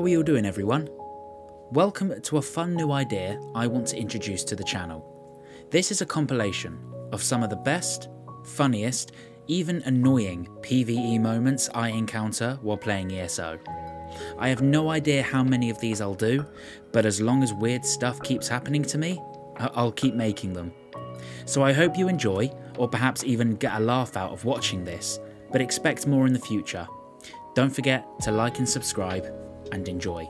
How are you doing, everyone? Welcome to a fun new idea I want to introduce to the channel. This is a compilation of some of the best, funniest, even annoying PvE moments I encounter while playing ESO. I have no idea how many of these I'll do, but as long as weird stuff keeps happening to me, I'll keep making them. So I hope you enjoy, or perhaps even get a laugh out of watching this, but expect more in the future. Don't forget to like and subscribe, and enjoy.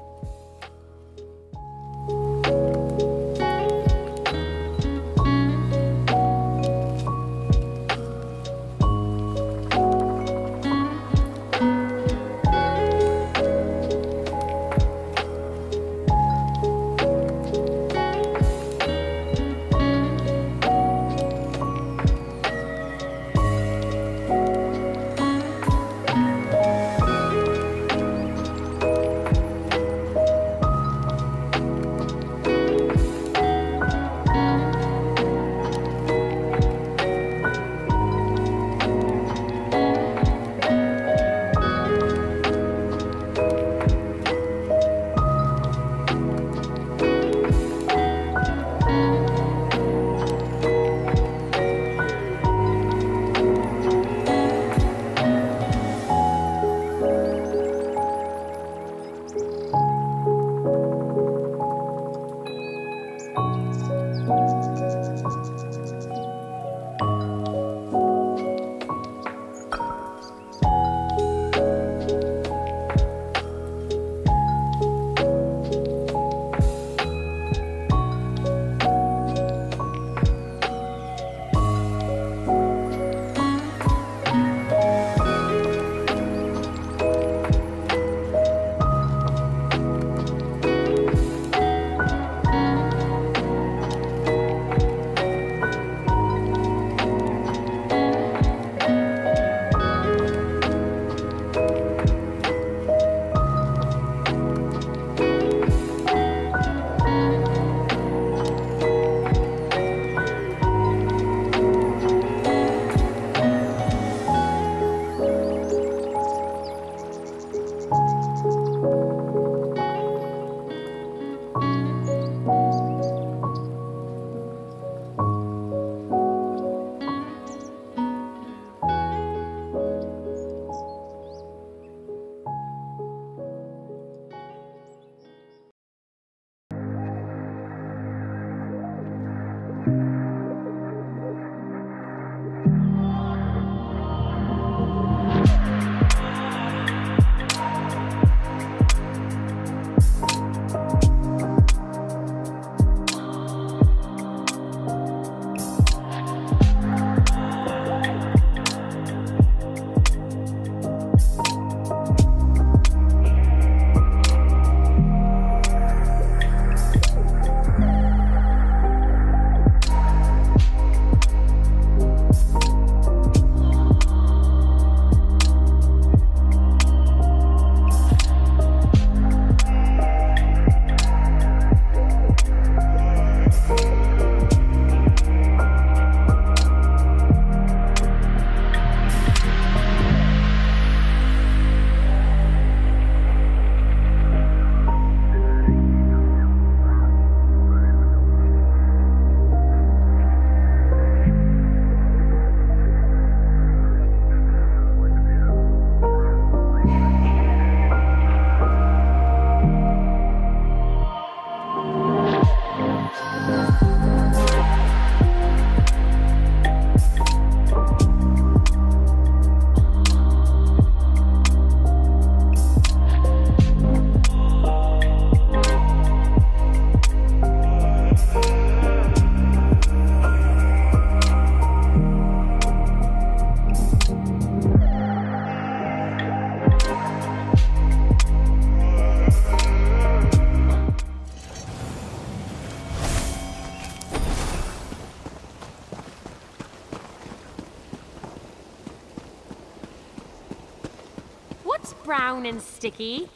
Brown and sticky?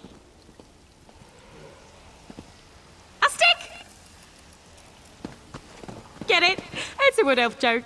A stick! Get it? It's a wood elf joke.